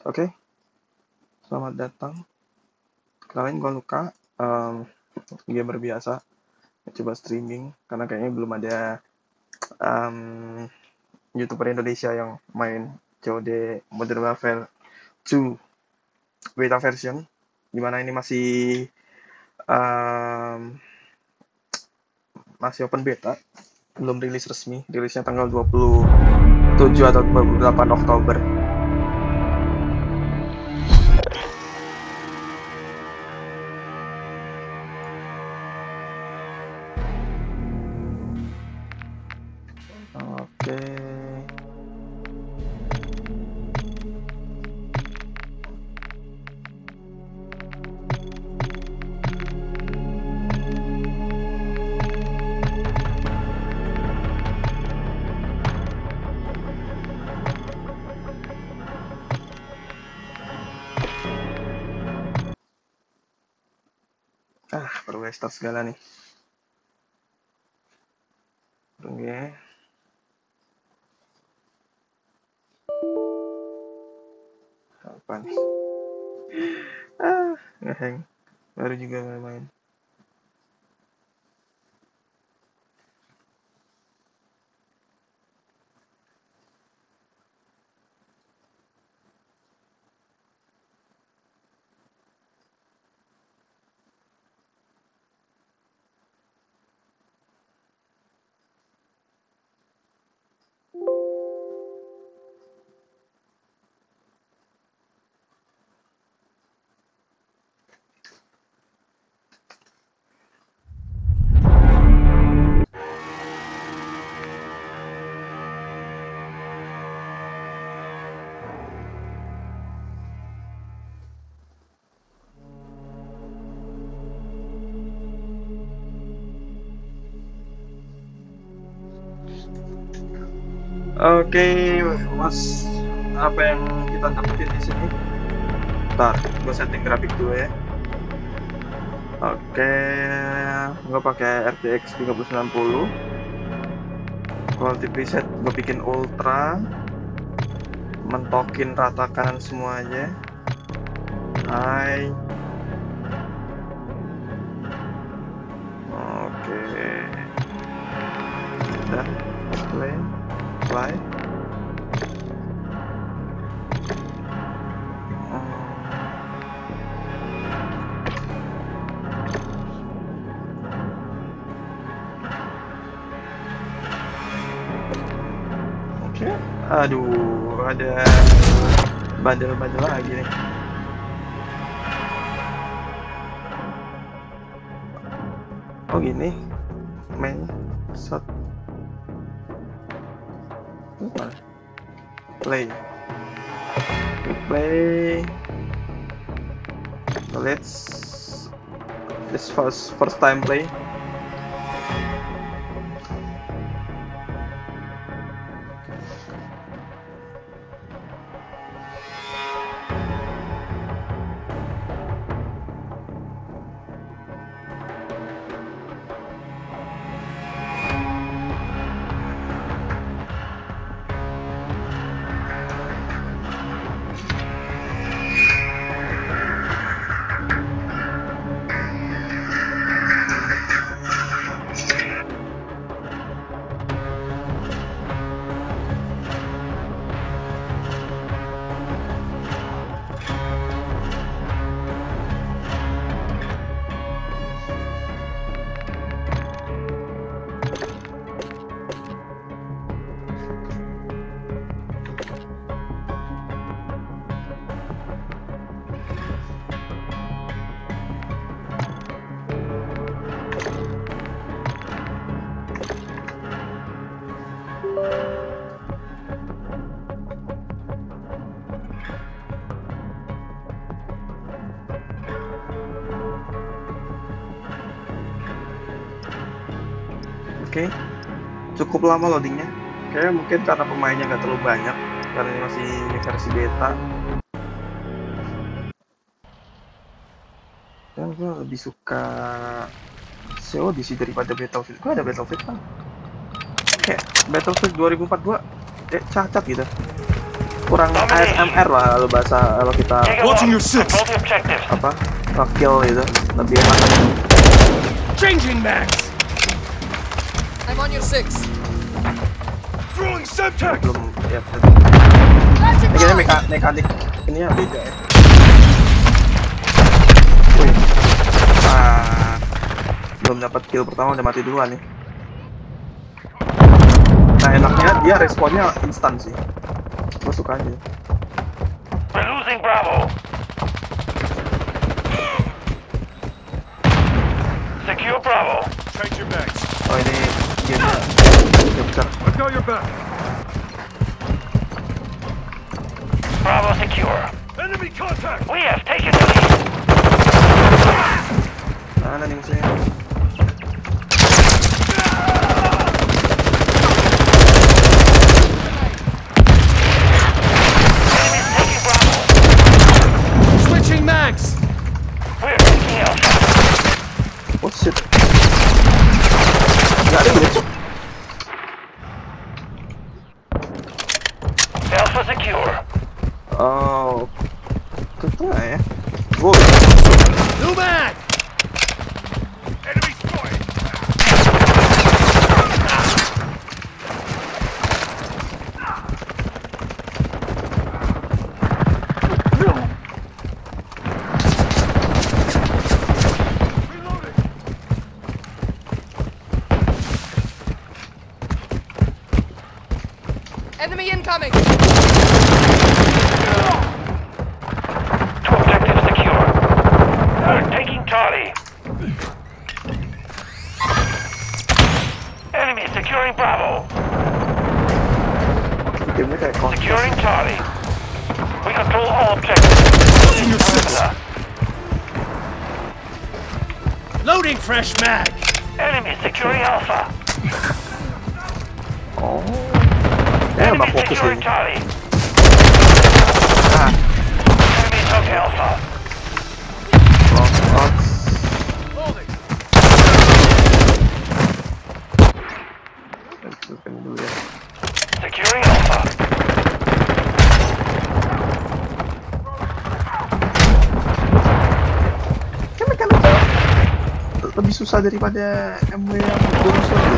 Oke, selamat datang. Kenalin gue Luka, um, gamer biasa. Coba streaming, karena kayaknya belum ada um, youtuber Indonesia yang main COD Modern Warfare 2 beta version. Di mana ini masih um, masih open beta, belum rilis resmi. Rilisnya tanggal 27 atau 28 Oktober. Segala nih. Oke. Apa nih? Ah, ngeheng. Baru juga Oke, mas, apa yang kita dapetin di sini? Ntar, gue setting grafik dulu ya. Oke, gue pakai RTX 3090. Quality preset gue bikin ultra. Mentokin rata kanan semua aja. Hai. Oke. Udah, play Oke, aduh, ada bandel-bandel lagi nih. Oh gini, Play. Play. Let's this first first time play. Cukup lama loadingnya. Kayaknya mungkin karena pemainnya nggak terlalu banyak, karena ini masih versi beta. Dan gue lebih suka COD sih daripada Battlefield. Gue ada Battlefield kan? Kayak Battlefield 2042, eh cacat gitu. kurang ASMR lah kalau bahasa kalau kita apa nge-kill gitu lebih enak Changing max. I'm on your six. Belum ya ini meka mekanik ini ya beda ya Wih. Ah, belum dapat kill pertama udah mati duluan nih nah enaknya dia responnya instan sih gue suka aja We're losing Bravo. Secure Bravo. Change your max. oh ini capture I've got your back. Bravo secure. Enemy contact. We have taken the lead. mana nih musuhnya Enemies taking Bravo. Switching mags. We're taking Alpha. shit nggak ada glitch Alpha secure. oh ke tengah ya wow New mag. Enemy spotted. Reloading. Enemy incoming! Two objectives secure. We're taking Charlie. Enemy securing Bravo. gamenya kayak counter Securing Charlie. We control all objectives. Watching your six. Alpha. Loading fresh mag. Enemy securing Alpha. oh ya Enemy emang fokus securing Charlie. ah Enemy took Alpha. Lebih susah daripada MW yang bonus lagi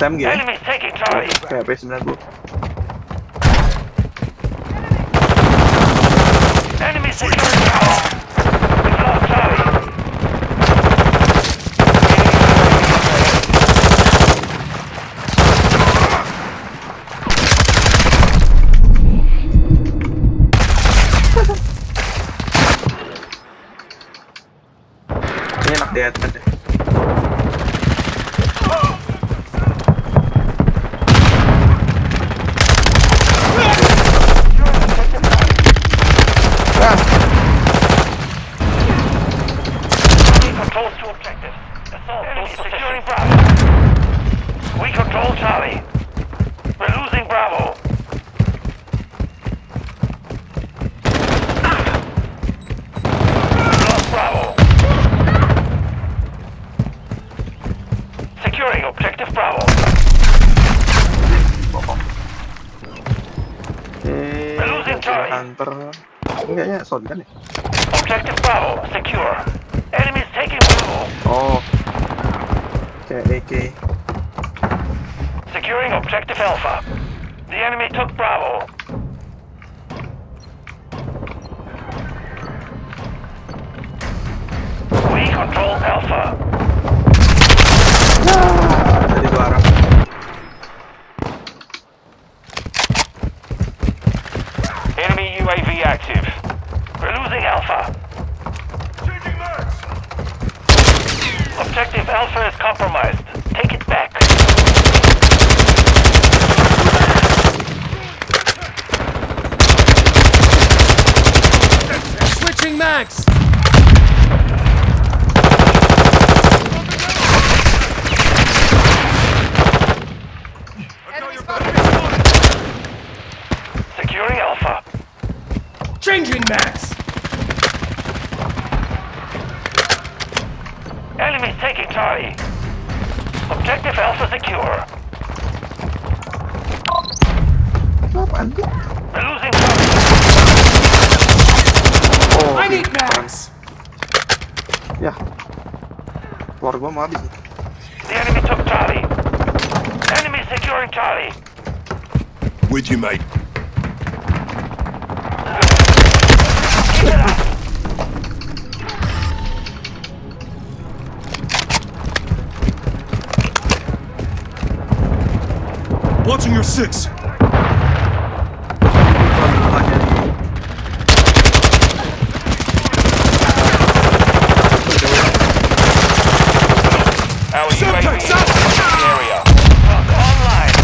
ya Enemy taking Charlie. kayak P90 Enemy securing Bravo. We lost Charlie. ini enak di headset deh ah We control two objectives. Assault Enemy securing Bravo. We control Charlie. We're losing Bravo. Lost Bravo. Securing objective Bravo. eh Losing Charlie. hunter ini kayaknya shotgun Objective Bravo secure. Enemies taking Bravo. oh kayak AK Securing objective Alpha. The enemy took Bravo. We control Alpha. dari dua arah Enemy UAV active. We're losing Alpha. Changing mags. Objective Alpha is compromised. Take it back. Changing mags! Enemies taking Charlie. Objective Alpha secure. Apaan tuh? We're losing Charlie. Oh, I need di- max! Ya. Keluar gua mau habis nih. The enemy took Charlie. Enemy securing Charlie. With you, mate. Keep. Watching your six. Keluar lagi nih. Our Subject, UAV is subject. in the area. Lock online.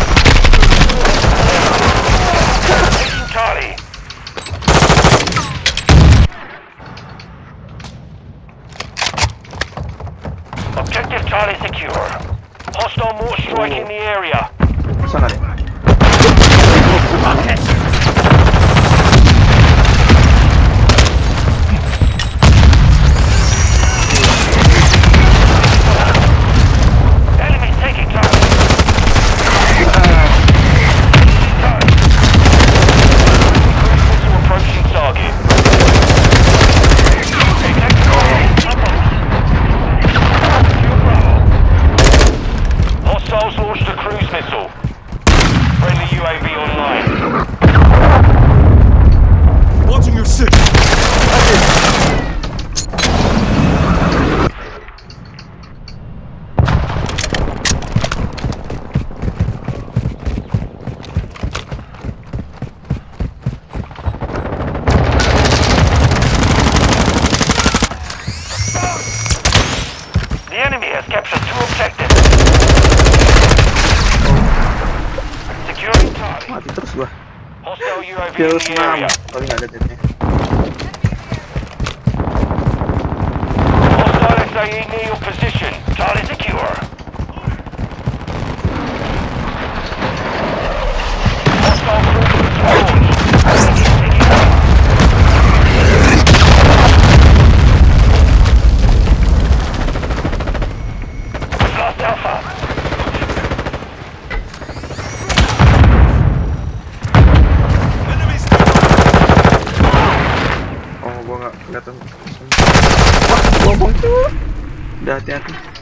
Taking Charlie. Objective Charlie secure. Hostile mortar strike in the area. Bisa nggak nih? Enemy taking Charlie. Missile approaching target. Take Hostiles launched a cruise missile. Friendly UAV online. Watching your six. The enemy has captured two objectives. Securing target. Mati terus gua. Hostile UAV in the area. Tapi nggak ada deadnya. Hostile SAE near your position. Charlie secure. arquiteto.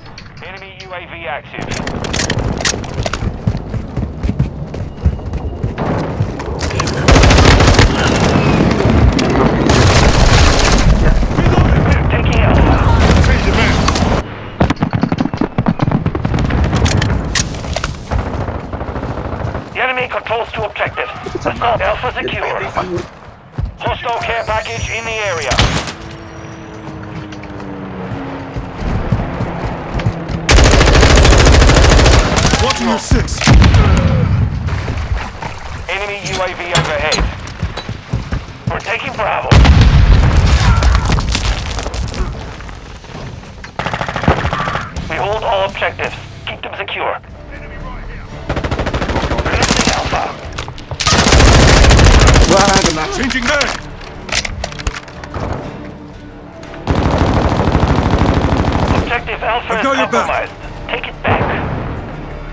Alpha I've is got your back. compromised. Take it back.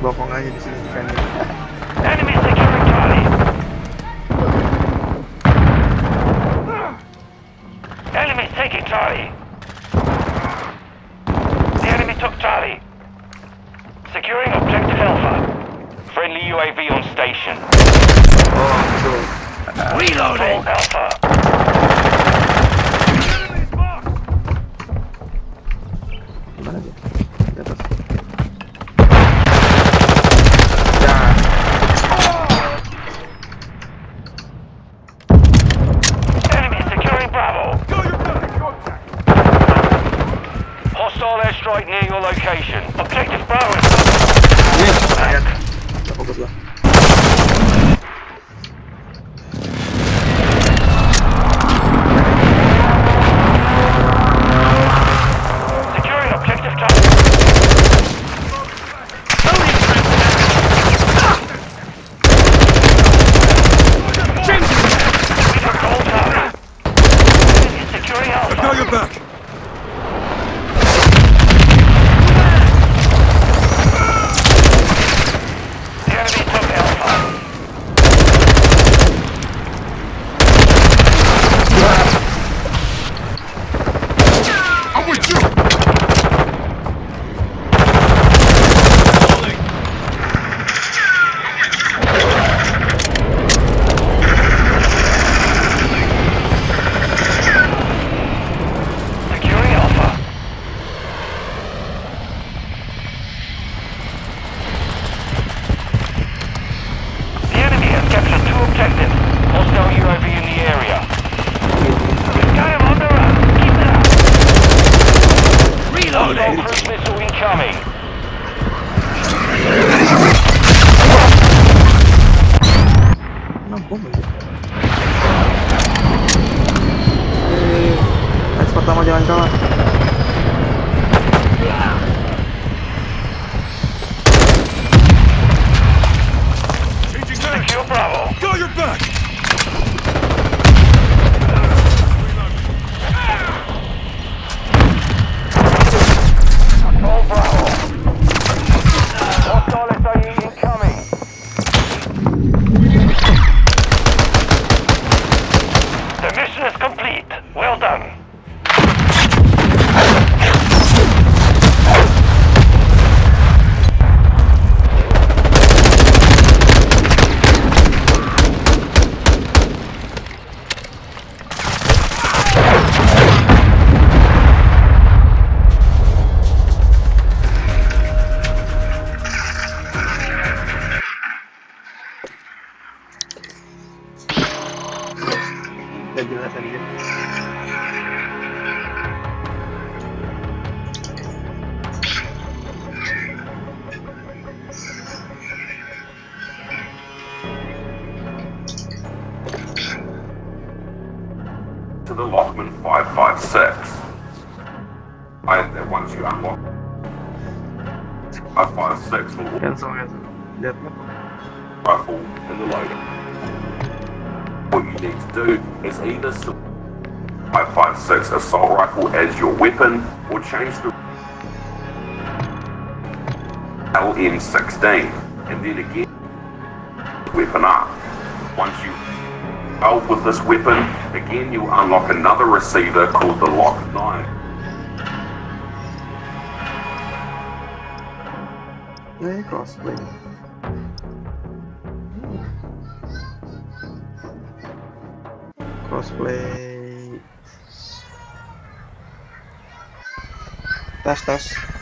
Bokong aja di sini defending. Enemy securing Charlie. Enemy's taking Charlie. The enemy took Charlie. Securing objective Alpha. Friendly UAV on station. Oh, betul. Reloading. Alpha. Gimana dia? Di atas. Ya. Enemy securing Bravo. Hostile airstrike near your location. 556 will Cancel cancel. Lihat rifle in the loader. What you need to do is either select 556 assault rifle as your weapon or change the LM16 and then again weapon up. Once you out with this weapon, again you unlock another receiver called the Lock 9. né, cosplay. Cosplay. Tastas. Tá, tá.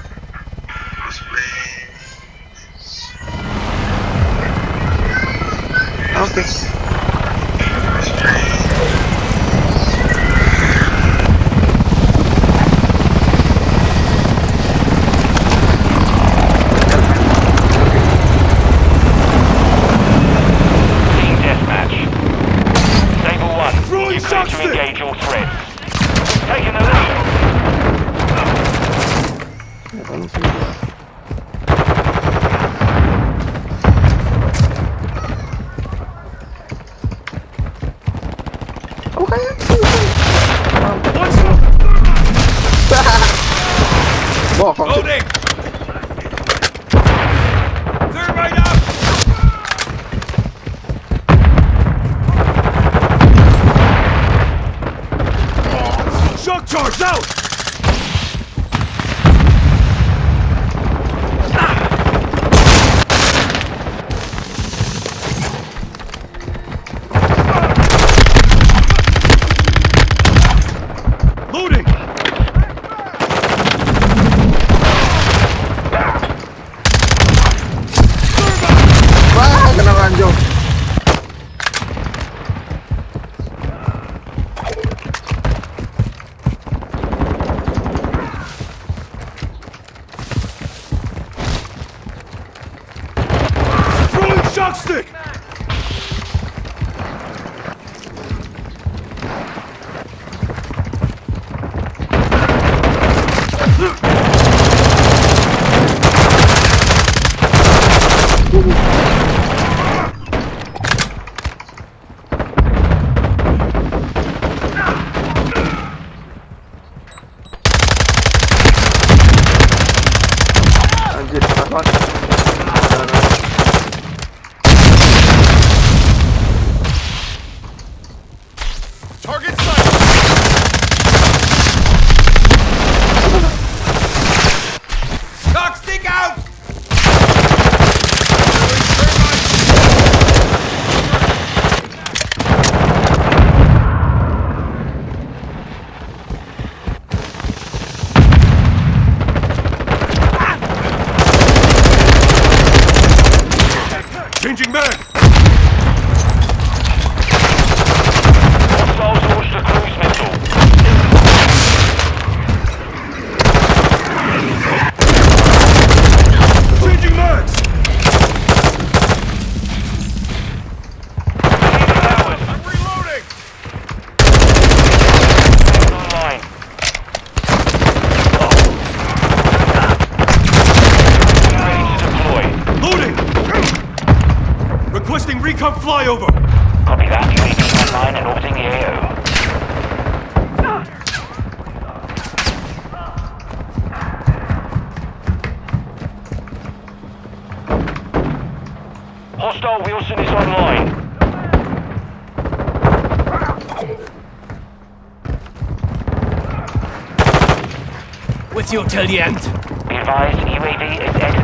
flyover! Copy that. UAV online and orbiting the AO. Hostile Wilson is online. With you till the end. Be advised, UAV is exiting.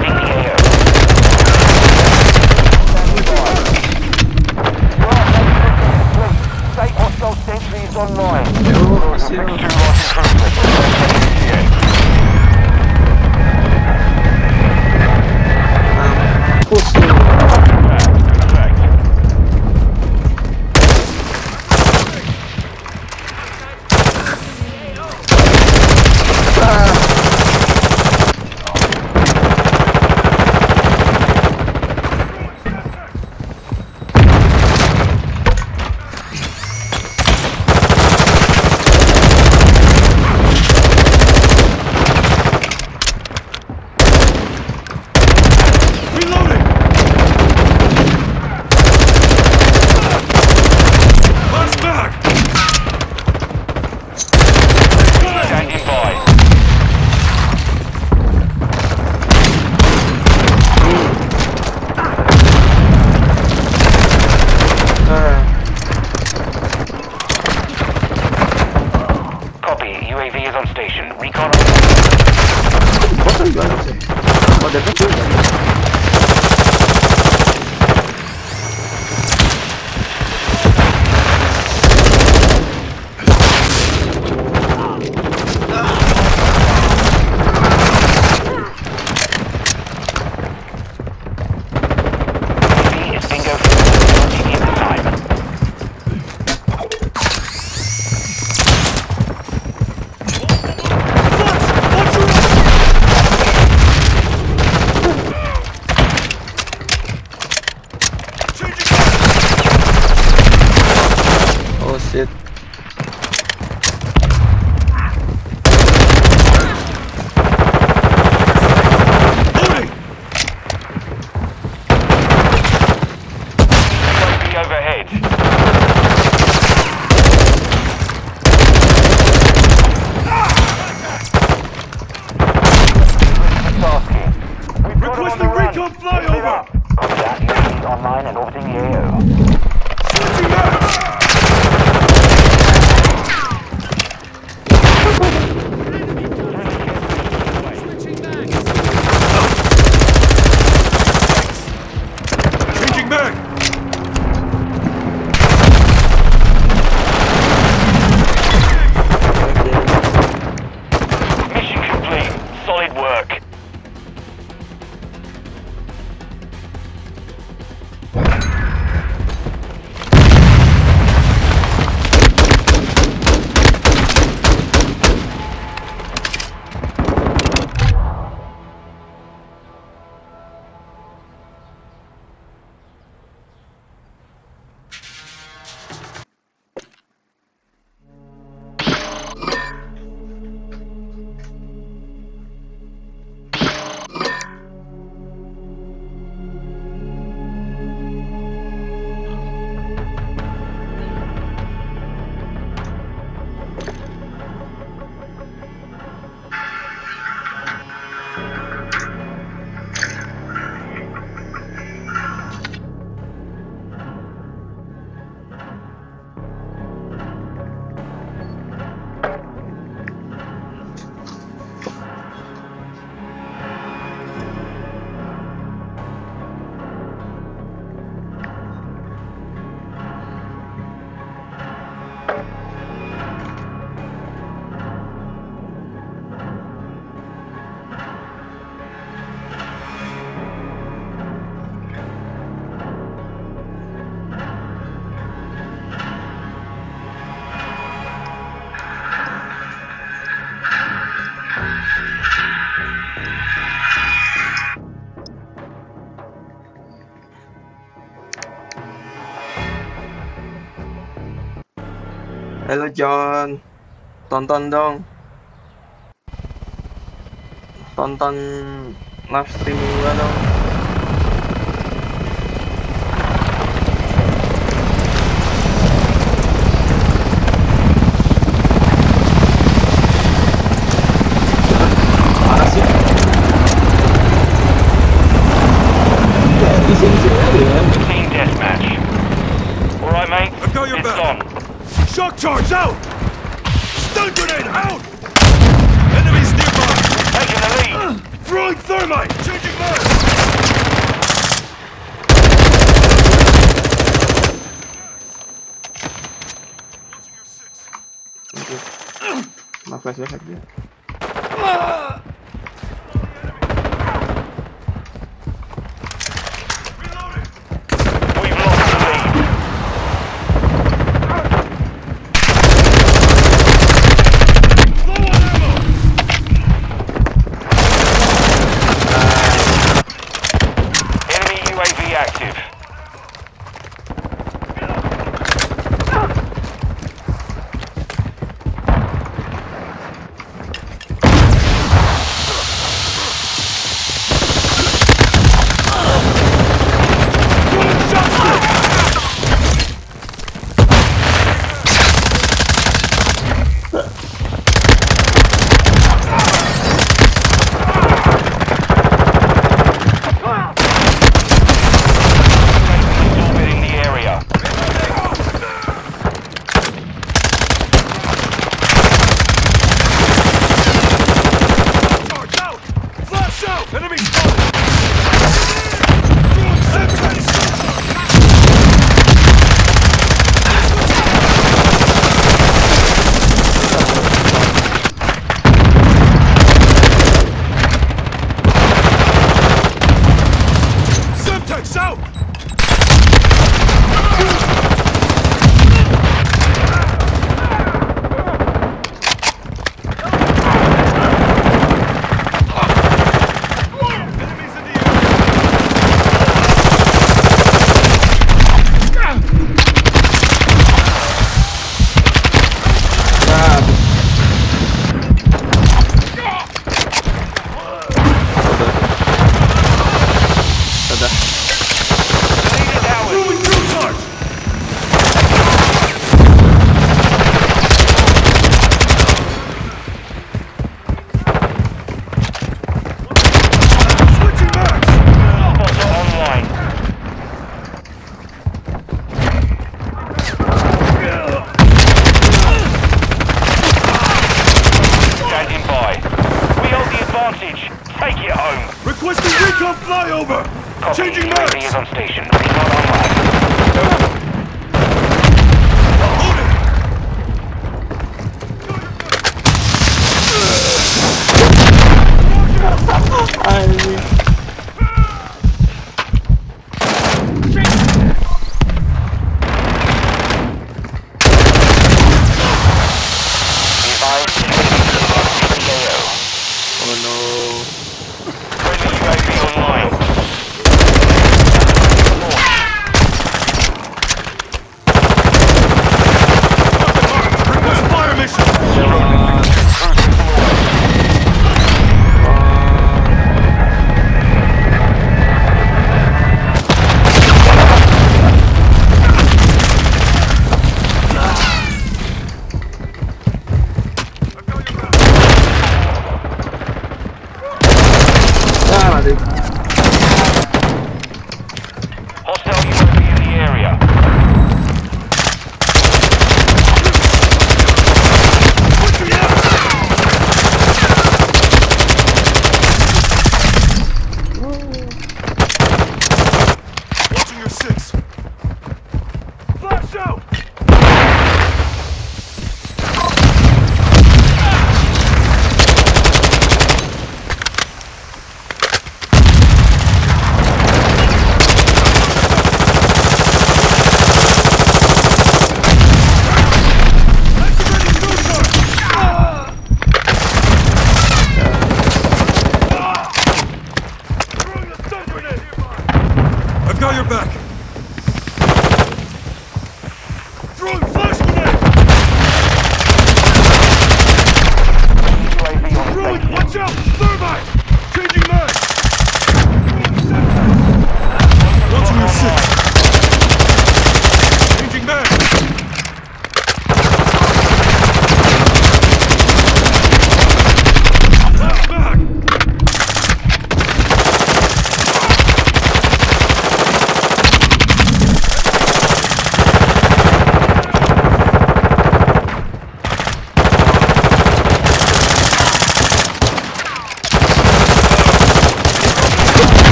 John. Tonton dong. Tonton live streaming gua dong.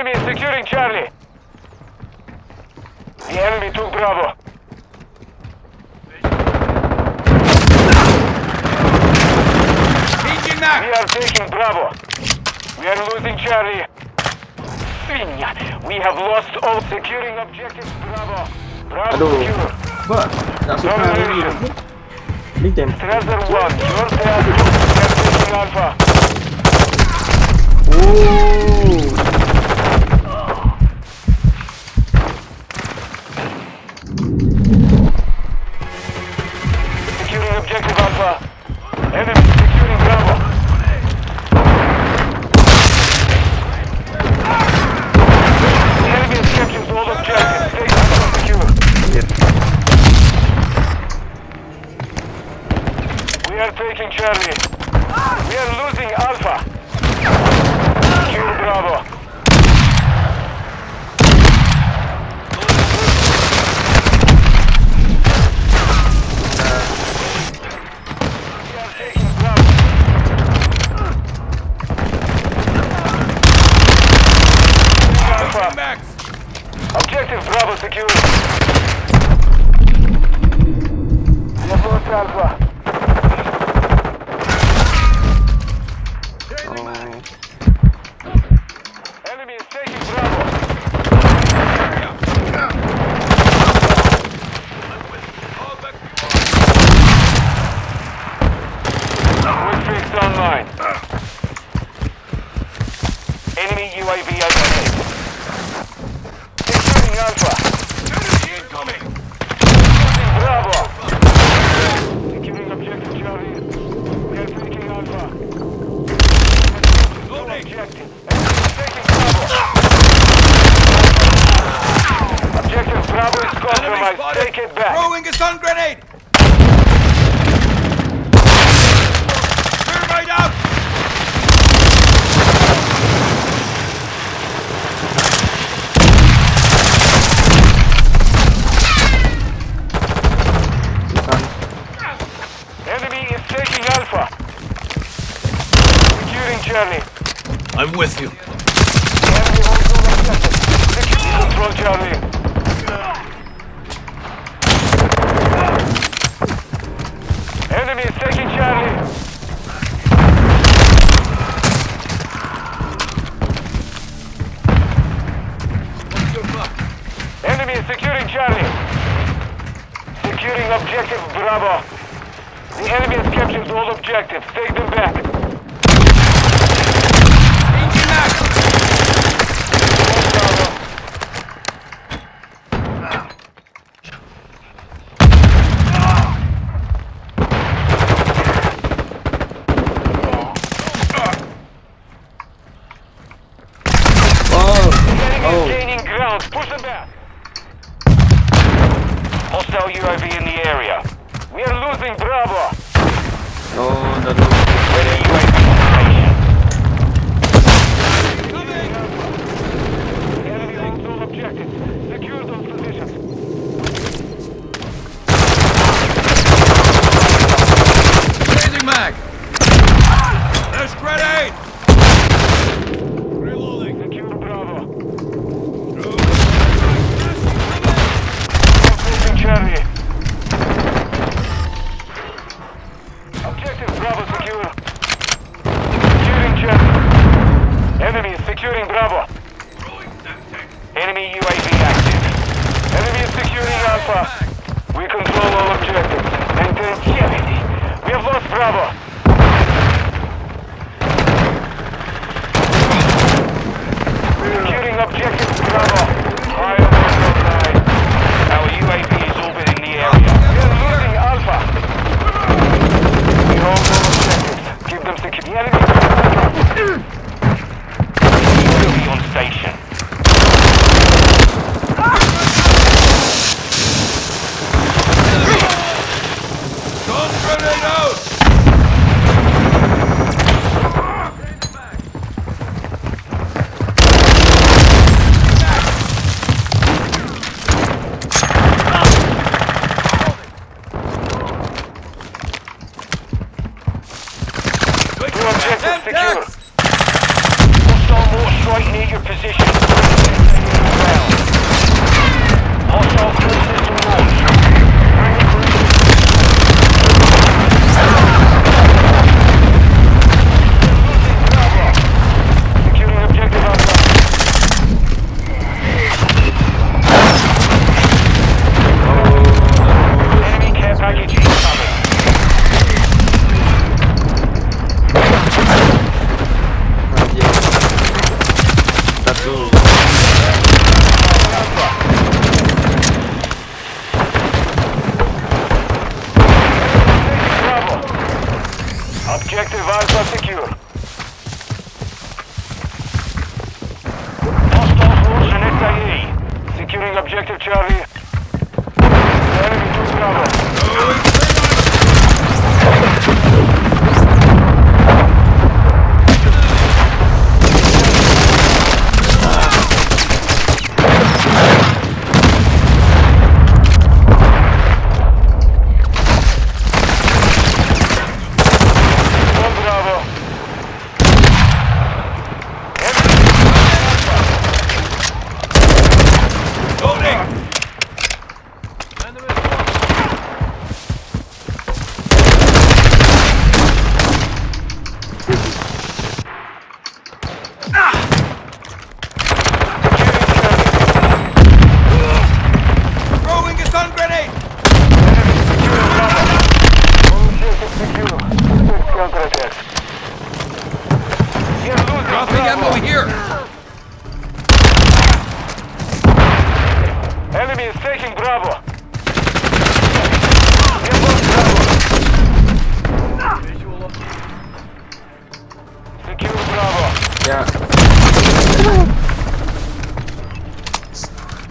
enemy is securing Charlie. The enemy took Bravo. We are taking Bravo. We are losing Charlie. Свинья. We have lost all securing objectives Bravo. Bravo Hello. secure. Fuck. That's what I need. Them. Treasure 1, your task is taking Alpha. Ooh. Enemy UAV overhead.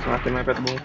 Semakin mepet bung.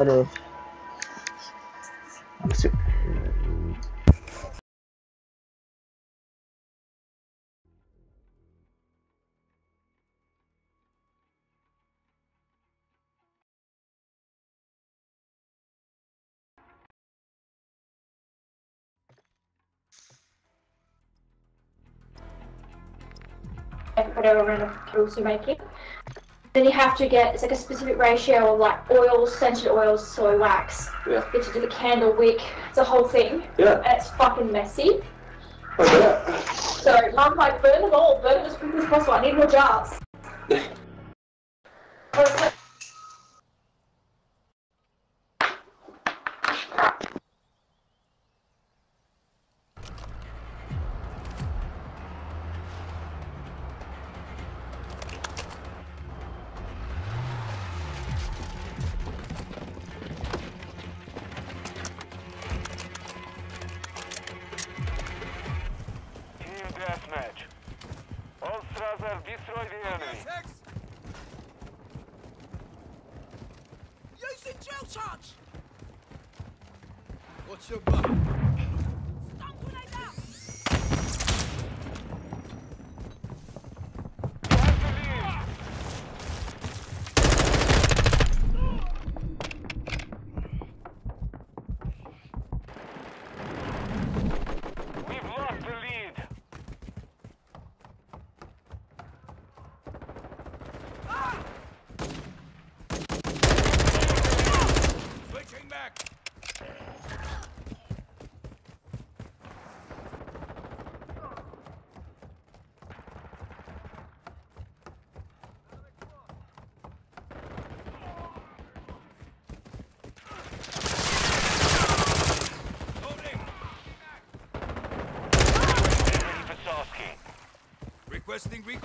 Aduh. Masuk. whatever amount of kills you make it. Then you have to get it's like a specific ratio of like oils, scented oils, soy wax. Yeah. You have to do the candle wick. It's a whole thing. Yeah. And it's fucking messy. I bet. So mum's like, burn them all, burn them as quickly as possible. I need more jars.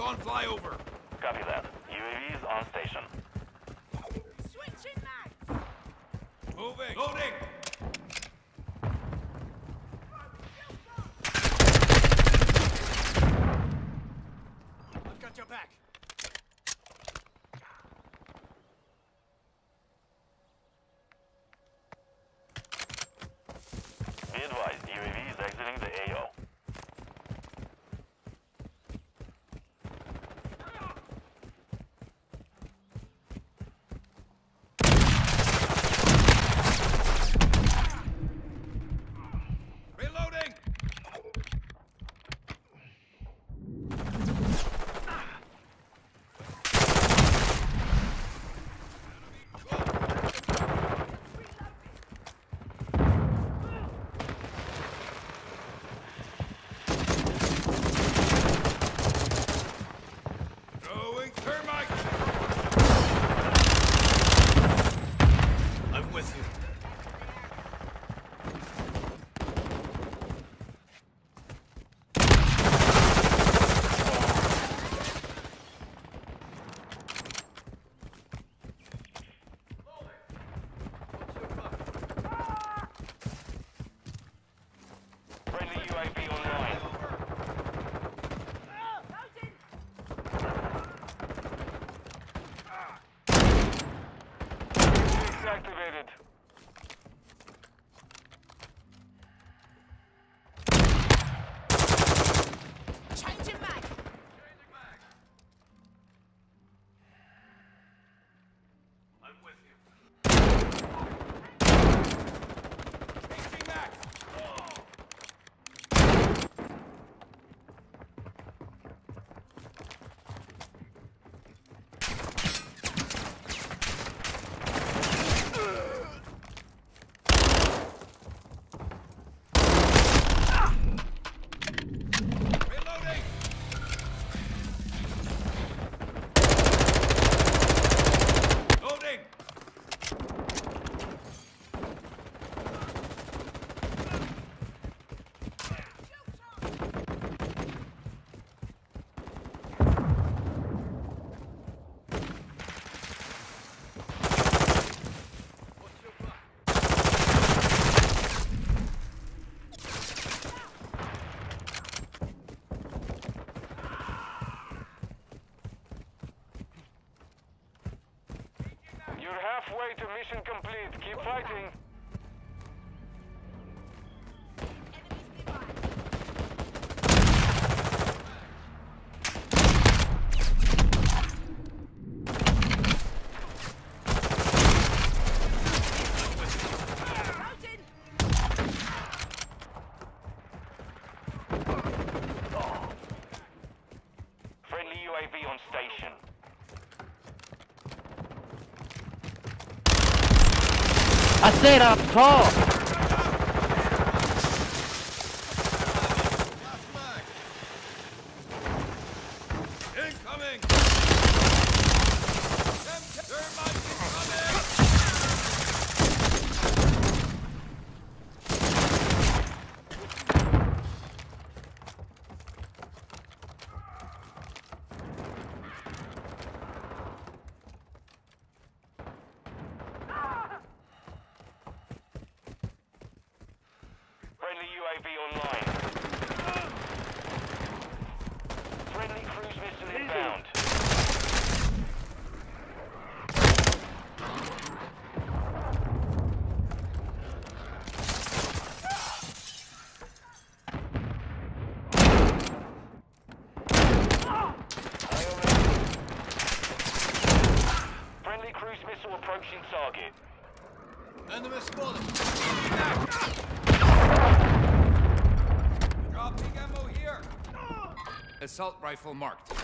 Requesting recon flyover. Copy that. UAVs on station. Switching mags. Moving. Loading! I've got your back. Be advised, UAV is exiting the AO. Reloading! Throwing thermite! I'm with you. Friendly UAV online. Activated. I'm with mission complete. Keep fighting. set up top. rifle marked.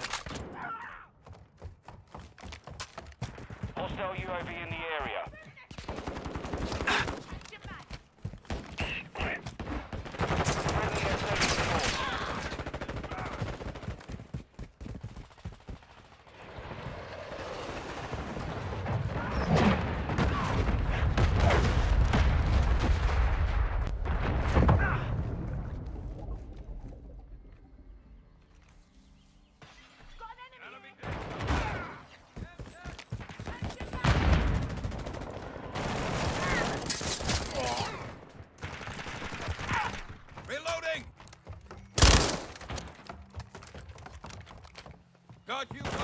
Dodge you.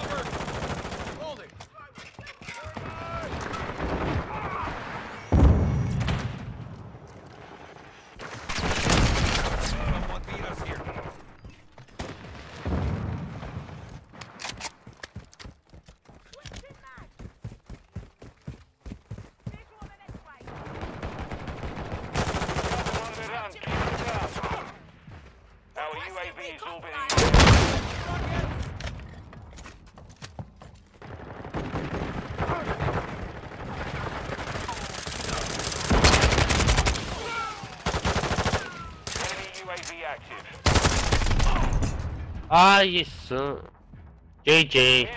Ai, isso. JJ.